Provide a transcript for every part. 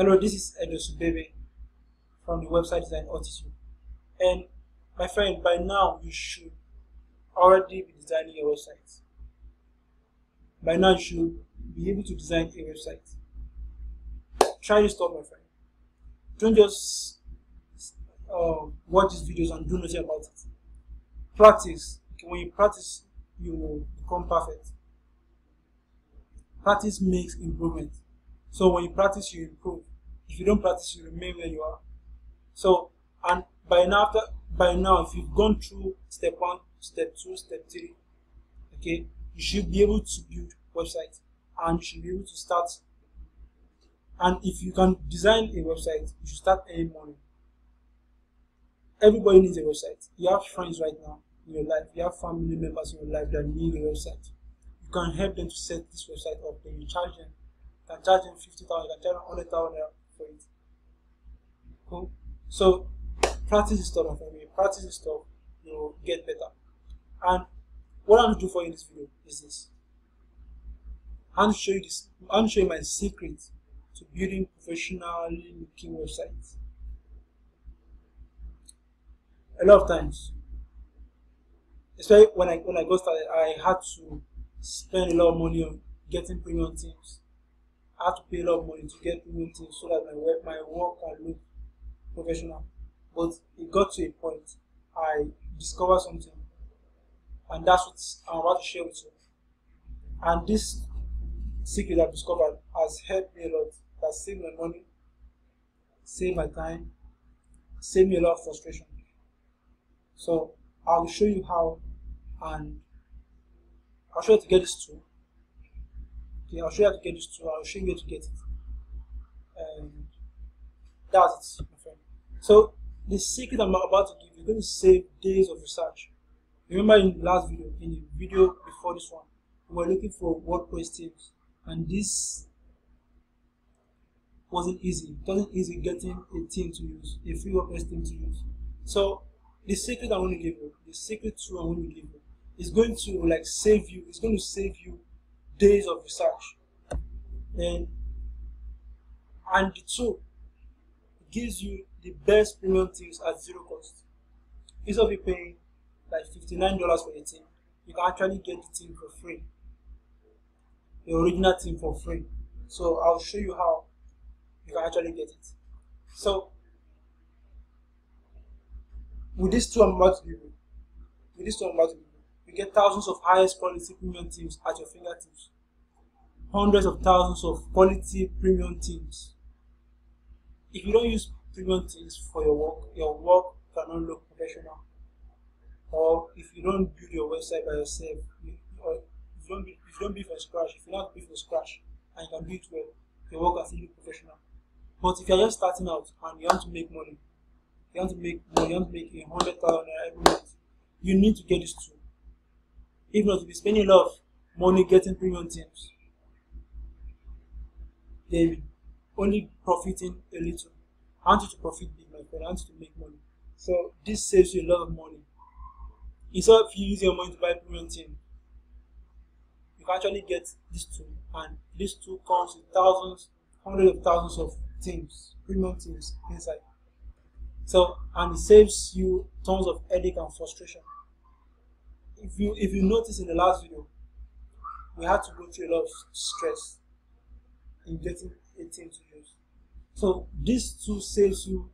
Hello, this is Edos Ubebe from the website Design Altitude. And my friend, by now you should already be designing your website. By now you should be able to design a website. Try this stuff, my friend. Don't just uh, watch these videos and do nothing about it. Practice. When you practice, you will become perfect. Practice makes improvement. So when you practice, you improve. If you don't practice, you remain where you are. So, and by now, after, by now, if you've gone through step one, step two, step three, okay, you should be able to build website and you should be able to start. And if you can design a website, you should start earning money. Everybody needs a website. You have friends right now in your life, you have family members in your life that need a website. You can help them to set this website up, then you charge them. You can charge them 50,000, you can charge them 100,000 for it. Cool. So practice this stuff, my friend. Practice this stuff, you will get better. And what I'm going to do for you in this video is this. I'm show you this. I'm show you my secret to building professionally looking websites. A lot of times, especially when I when I got started, I had to spend a lot of money on getting premium teams. Had to pay a lot of money to get premium teams so that my work my work can look professional. But it got to a point I discovered something, and that's what I'm about to share with you. And this secret I've discovered has helped me a lot. It has saved my money, saved my time, saved me a lot of frustration. So I will show you how, and I'll show you to get this tool. Okay, I'll show you how to get this tool. I'll show you how to get it. And that's it, my friend. So the secret I'm about to give you is going to save days of research. Remember in the last video, in the video before this one, we were looking for WordPress themes, and this wasn't easy. It wasn't easy getting a theme to use, a free WordPress theme to use. So the secret I'm going to give you, the secret tool I'm going to give you, is going to like save you. It's going to save you days of research, and and the tool gives you the best premium things at zero cost. Instead of you paying like $59 for a team, you can actually get the team for free. The original team for free. So I'll show you how you can actually get it. So with this tool I'm about to give you, with this tool I'm about to give you, you get thousands of highest quality premium teams at your fingertips. Hundreds of thousands of quality premium teams. If you don't use premium things for your work, your work cannot look professional. Or if you don't build your website by yourself, you, or if you don't build, if you don't build from scratch, if you don't build from scratch and you can do it well, your work can still look professional. But if you're just starting out and you want to make money, you want to make money, you want to make a hundred thousand every month, you need to get this tool. If not, you'll be spending a lot of money getting premium teams. Then only profiting a little. I want you to profit big, my friend. I want you to make money. So this saves you a lot of money. Instead of you using your money to buy premium team, you can actually get these two, and these two comes with thousands, hundreds of thousands of teams, premium teams inside. So and it saves you tons of headache and frustration. If you if you notice in the last video, we had to go through a lot of stress in getting a team to use. So this tool saves you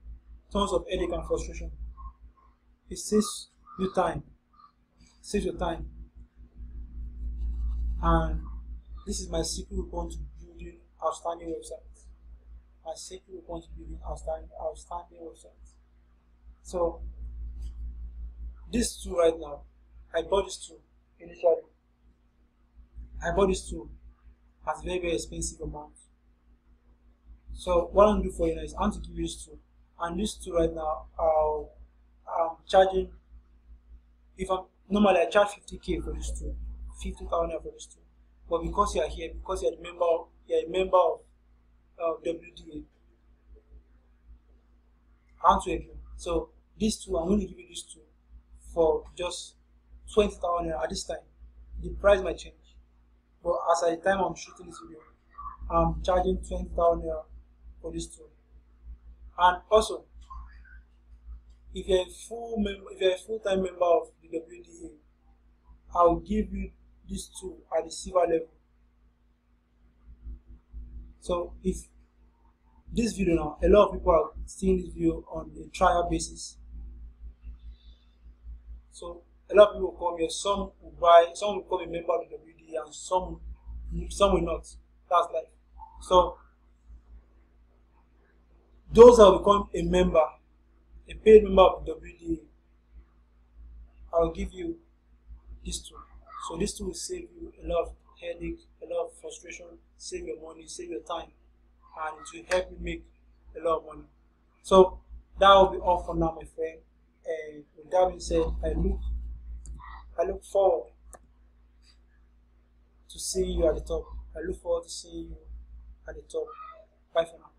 tons of headache and frustration. It saves you time. It saves your time. And this is my secret weapon to building outstanding websites. My secret weapon to building outstanding outstanding websites. So this tool right now, I bought this tool initially. I bought this tool at a very very expensive amount. So what I'm doing for you now is I'm to give you this tool. And this tool right now, I'll, I'm charging, if I'm, normally I charge 50k for this tool, 50,000 for this tool. But because you are here, because you're a member, you're a member of uh, WDA, I want to you. So this tool, I'm going to give you this tool for just 20,000 at this time. The price might change. But as at the time I'm shooting this video, I'm charging 20,000 for this tool. And also, if you're a full member, if you're a full-time member of the WDA, I'll give you this tool at the silver level. So if this video now, a lot of people are seeing this video on a trial basis. So a lot of people will come here, some will buy, some will become a member of the WDA and some some will not. That's life. So those that become a member, a paid member of the WDA, I'll give you this tool. So this tool will save you a lot of headache, a lot of frustration, save your money, save your time, and it will help you make a lot of money. So that will be all for now, my friend. And with that being said, I look I look forward to seeing you at the top. I look forward to seeing you at the top. Bye for now.